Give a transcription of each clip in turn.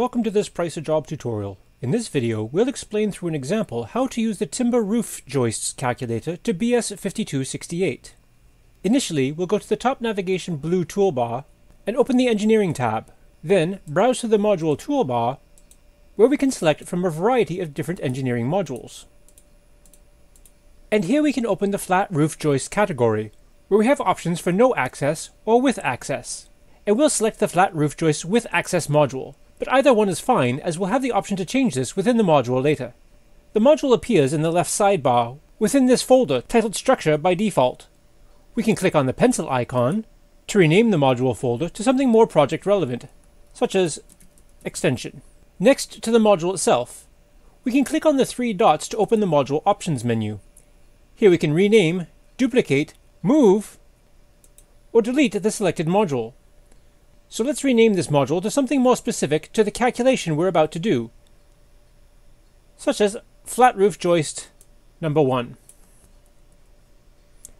welcome to this Price a Job tutorial. In this video, we'll explain through an example how to use the timber roof joists calculator to BS5268. Initially, we'll go to the top navigation blue toolbar and open the Engineering tab. Then, browse to the Module toolbar, where we can select from a variety of different engineering modules. And here we can open the Flat Roof Joist category, where we have options for no access or with access and we'll select the flat roof joist with access module, but either one is fine as we'll have the option to change this within the module later. The module appears in the left sidebar within this folder titled Structure by default. We can click on the pencil icon to rename the module folder to something more project relevant, such as Extension. Next to the module itself, we can click on the three dots to open the module options menu. Here we can rename, duplicate, move, or delete the selected module. So let's rename this module to something more specific to the calculation we're about to do, such as flat roof joist number 1.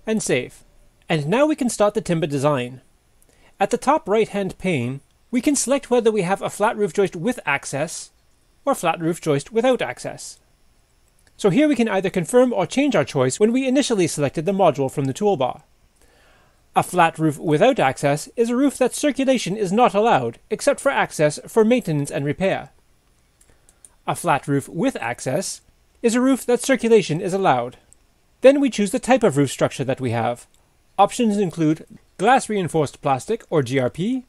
And save. And now we can start the timber design. At the top right hand pane, we can select whether we have a flat roof joist with access or flat roof joist without access. So here we can either confirm or change our choice when we initially selected the module from the toolbar. A flat roof without access is a roof that circulation is not allowed, except for access for maintenance and repair. A flat roof with access is a roof that circulation is allowed. Then we choose the type of roof structure that we have. Options include glass reinforced plastic or GRP,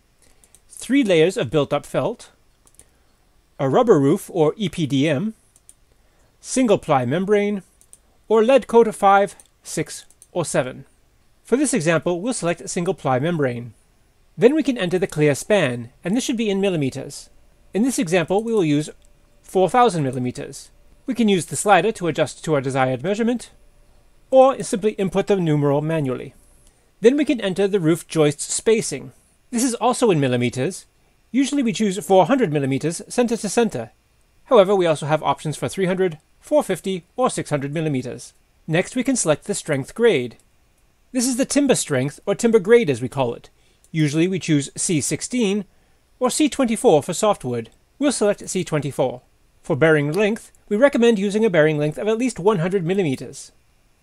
three layers of built up felt, a rubber roof or EPDM, single ply membrane, or lead code of 5, 6, or 7. For this example, we'll select a single ply membrane. Then we can enter the clear span, and this should be in millimeters. In this example, we will use 4000 millimeters. We can use the slider to adjust to our desired measurement, or simply input the numeral manually. Then we can enter the roof joist spacing. This is also in millimeters. Usually we choose 400 millimeters center to center. However, we also have options for 300, 450, or 600 millimeters. Next, we can select the strength grade. This is the timber strength, or timber grade as we call it. Usually we choose C16 or C24 for softwood. We'll select C24. For bearing length, we recommend using a bearing length of at least 100 millimeters.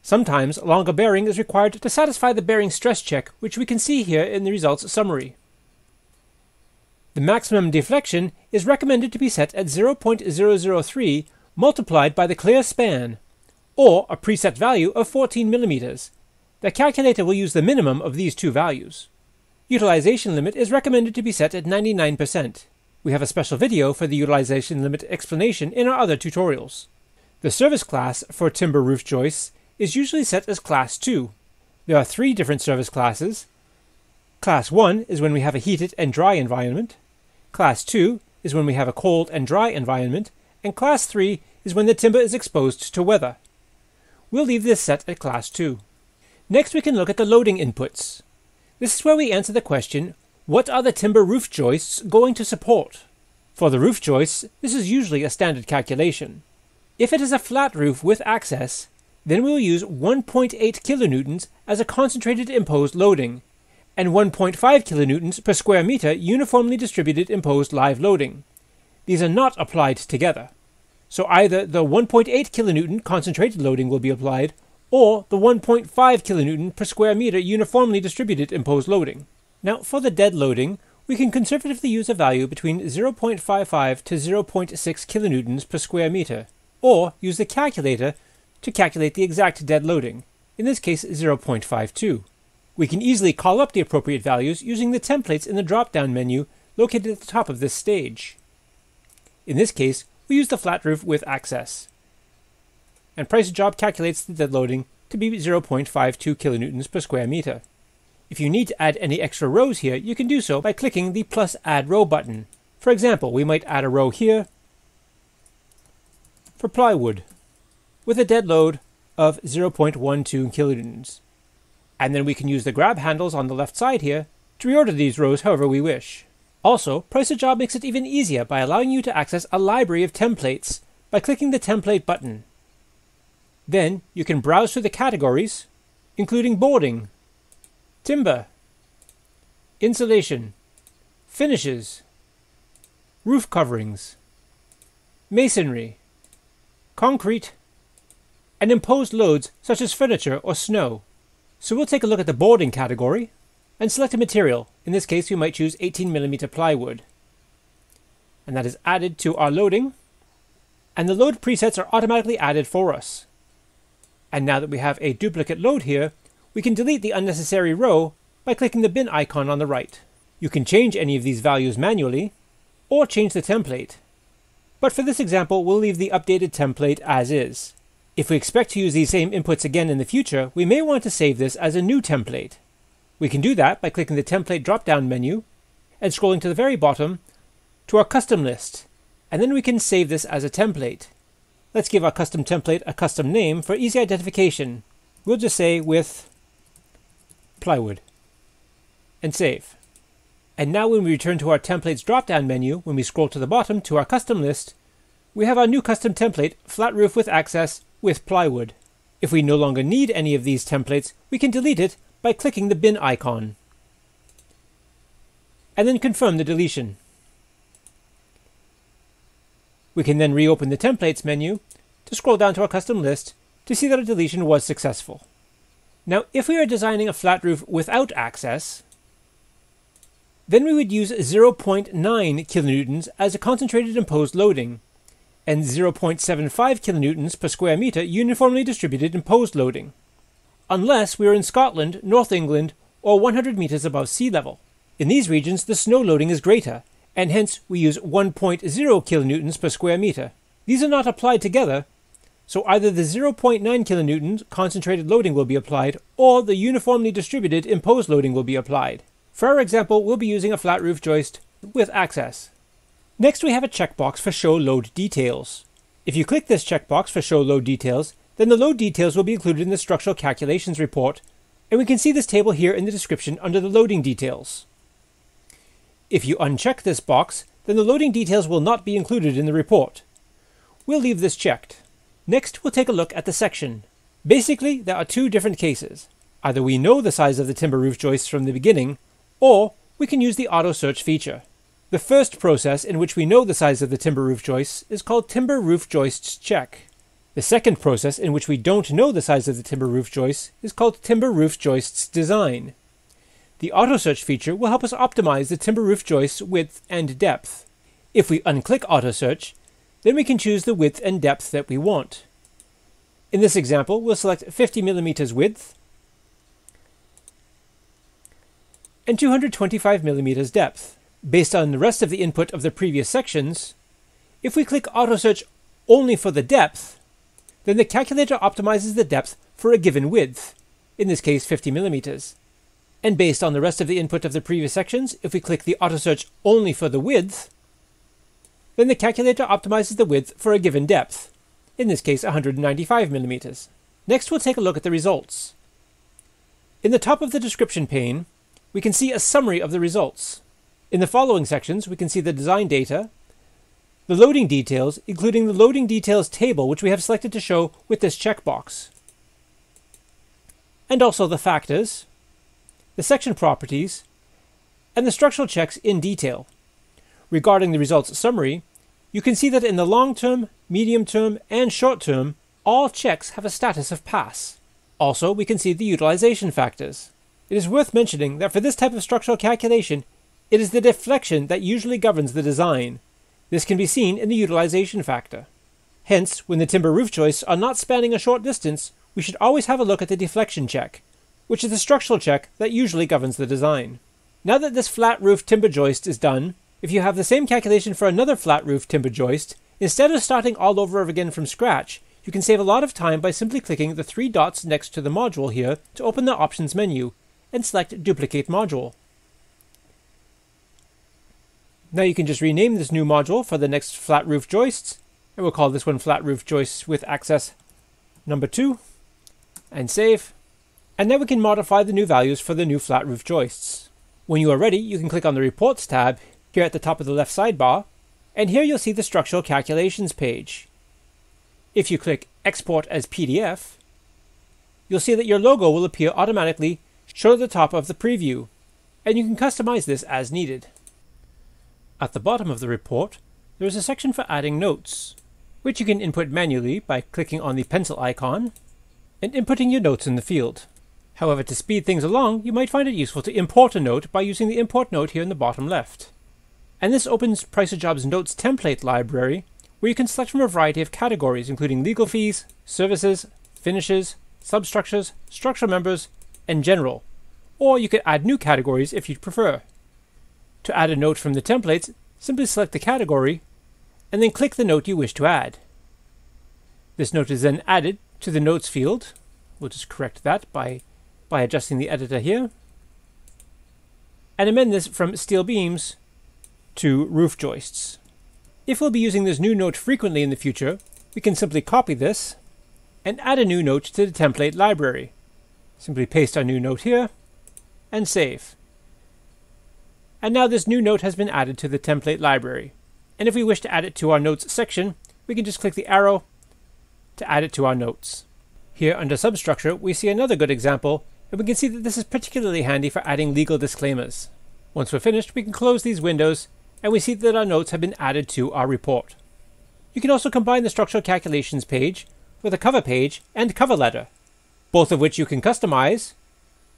Sometimes longer bearing is required to satisfy the bearing stress check, which we can see here in the results summary. The maximum deflection is recommended to be set at 0.003 multiplied by the clear span, or a preset value of 14 millimeters, the calculator will use the minimum of these two values. Utilization limit is recommended to be set at 99%. We have a special video for the utilization limit explanation in our other tutorials. The service class for timber roof joists is usually set as Class 2. There are three different service classes. Class 1 is when we have a heated and dry environment. Class 2 is when we have a cold and dry environment. And Class 3 is when the timber is exposed to weather. We'll leave this set at Class 2. Next we can look at the loading inputs. This is where we answer the question, what are the timber roof joists going to support? For the roof joists, this is usually a standard calculation. If it is a flat roof with access, then we will use 1.8 kilonewtons as a concentrated imposed loading, and 1.5 kilonewtons per square meter uniformly distributed imposed live loading. These are not applied together. So either the 1.8 kilonewton concentrated loading will be applied, or the 1.5 kilonewton per square meter uniformly distributed imposed loading. Now, for the dead loading, we can conservatively use a value between 0.55 to 0.6 kilonewtons per square meter, or use the calculator to calculate the exact dead loading, in this case 0.52. We can easily call up the appropriate values using the templates in the drop-down menu located at the top of this stage. In this case, we use the flat roof with access and price job calculates the dead loading to be 0.52 kilonewtons per square meter. If you need to add any extra rows here, you can do so by clicking the plus add row button. For example, we might add a row here for plywood with a dead load of 0.12 kilonewtons. And then we can use the grab handles on the left side here to reorder these rows however we wish. Also, Price a Job makes it even easier by allowing you to access a library of templates by clicking the template button. Then you can browse through the categories, including boarding, timber, insulation, finishes, roof coverings, masonry, concrete, and imposed loads such as furniture or snow. So we'll take a look at the boarding category and select a material. In this case, we might choose 18mm plywood. And that is added to our loading. And the load presets are automatically added for us. And now that we have a duplicate load here, we can delete the unnecessary row by clicking the bin icon on the right. You can change any of these values manually, or change the template. But for this example, we'll leave the updated template as is. If we expect to use these same inputs again in the future, we may want to save this as a new template. We can do that by clicking the Template drop-down menu and scrolling to the very bottom to our custom list, and then we can save this as a template. Let's give our custom template a custom name for easy identification. We'll just say with plywood and save. And now when we return to our templates drop-down menu, when we scroll to the bottom to our custom list, we have our new custom template, flat roof with access with plywood. If we no longer need any of these templates, we can delete it by clicking the bin icon. And then confirm the deletion. We can then reopen the templates menu to scroll down to our custom list to see that a deletion was successful. Now, if we are designing a flat roof without access, then we would use 0.9 kilonewtons as a concentrated imposed loading, and 0.75 kilonewtons per square meter uniformly distributed imposed loading, unless we are in Scotland, North England, or 100 meters above sea level. In these regions, the snow loading is greater, and hence we use 1.0 kilonewtons per square meter. These are not applied together, so either the 0.9 kilonewtons concentrated loading will be applied, or the uniformly distributed imposed loading will be applied. For our example, we'll be using a flat roof joist with access. Next, we have a checkbox for Show Load Details. If you click this checkbox for Show Load Details, then the load details will be included in the Structural Calculations report, and we can see this table here in the description under the loading details. If you uncheck this box, then the loading details will not be included in the report. We'll leave this checked. Next, we'll take a look at the section. Basically, there are two different cases. Either we know the size of the timber roof joists from the beginning, or we can use the auto search feature. The first process in which we know the size of the timber roof joists is called timber roof joists check. The second process in which we don't know the size of the timber roof joists is called timber roof joists design. The auto search feature will help us optimize the timber roof joist's width and depth. If we unclick auto search, then we can choose the width and depth that we want. In this example, we'll select 50 millimeters width and 225 millimeters depth based on the rest of the input of the previous sections, if we click Auto Search only for the depth, then the calculator optimizes the depth for a given width, in this case 50 millimeters. And based on the rest of the input of the previous sections, if we click the Auto Search only for the width, then the calculator optimizes the width for a given depth, in this case 195 millimeters. Next we'll take a look at the results. In the top of the description pane, we can see a summary of the results. In the following sections, we can see the design data, the loading details, including the loading details table, which we have selected to show with this checkbox, and also the factors, the section properties, and the structural checks in detail. Regarding the results summary, you can see that in the long term, medium term, and short term, all checks have a status of pass. Also, we can see the utilization factors. It is worth mentioning that for this type of structural calculation, it is the deflection that usually governs the design. This can be seen in the utilization factor. Hence, when the timber roof joists are not spanning a short distance, we should always have a look at the deflection check, which is the structural check that usually governs the design. Now that this flat roof timber joist is done, if you have the same calculation for another flat roof timber joist, instead of starting all over again from scratch, you can save a lot of time by simply clicking the three dots next to the module here to open the options menu, and select Duplicate Module. Now you can just rename this new module for the next flat roof joists, and we'll call this one flat roof joists with access number 2, and save. And now we can modify the new values for the new flat roof joists. When you are ready, you can click on the Reports tab here at the top of the left sidebar, and here you'll see the Structural Calculations page. If you click Export as PDF, you'll see that your logo will appear automatically shown at the top of the preview, and you can customize this as needed. At the bottom of the report, there is a section for adding notes, which you can input manually by clicking on the pencil icon and inputting your notes in the field. However, to speed things along, you might find it useful to import a note by using the import note here in the bottom left. And this opens Price a Job's Notes template library, where you can select from a variety of categories, including legal fees, services, finishes, substructures, structural members, and general. Or you could add new categories if you'd prefer. To add a note from the templates, simply select the category, and then click the note you wish to add. This note is then added to the Notes field. We'll just correct that by by adjusting the editor here and amend this from steel beams to roof joists. If we'll be using this new note frequently in the future, we can simply copy this and add a new note to the template library. Simply paste our new note here and save. And now this new note has been added to the template library. And if we wish to add it to our notes section, we can just click the arrow to add it to our notes. Here under substructure, we see another good example and we can see that this is particularly handy for adding legal disclaimers. Once we're finished, we can close these windows, and we see that our notes have been added to our report. You can also combine the structural calculations page with a cover page and cover letter, both of which you can customize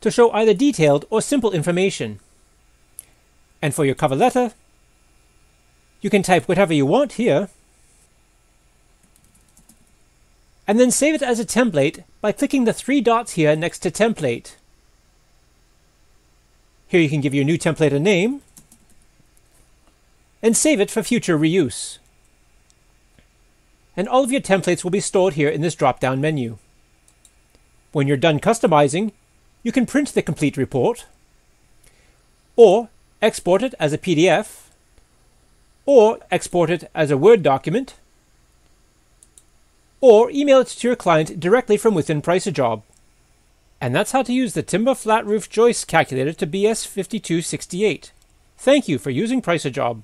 to show either detailed or simple information. And for your cover letter, you can type whatever you want here, and then save it as a template by clicking the three dots here next to template. Here you can give your new template a name and save it for future reuse. And all of your templates will be stored here in this drop-down menu. When you're done customizing, you can print the complete report, or export it as a PDF, or export it as a Word document, or email it to your client directly from within Price a Job. And that's how to use the Timber Flat Roof Joist Calculator to BS5268. Thank you for using Price a Job.